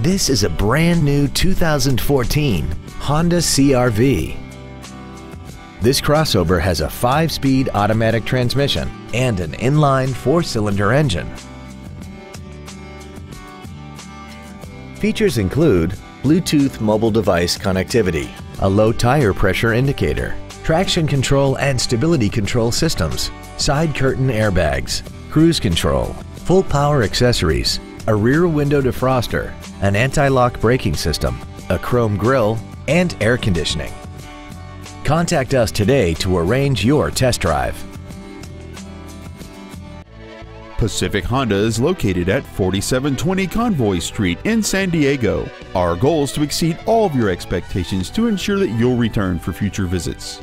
This is a brand new 2014 Honda CRV. This crossover has a 5-speed automatic transmission and an inline 4-cylinder engine. Features include Bluetooth mobile device connectivity, a low tire pressure indicator, traction control and stability control systems, side curtain airbags, cruise control, full power accessories, a rear window defroster, an anti-lock braking system, a chrome grille, and air conditioning. Contact us today to arrange your test drive. Pacific Honda is located at 4720 Convoy Street in San Diego. Our goal is to exceed all of your expectations to ensure that you'll return for future visits.